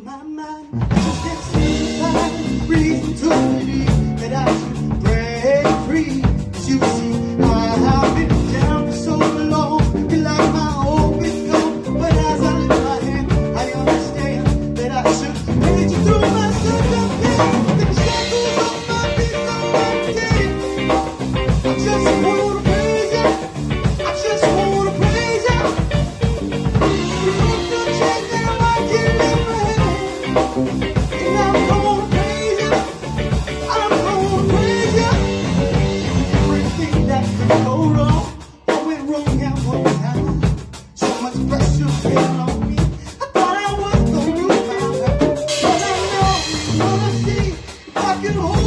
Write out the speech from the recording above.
My mind rock and.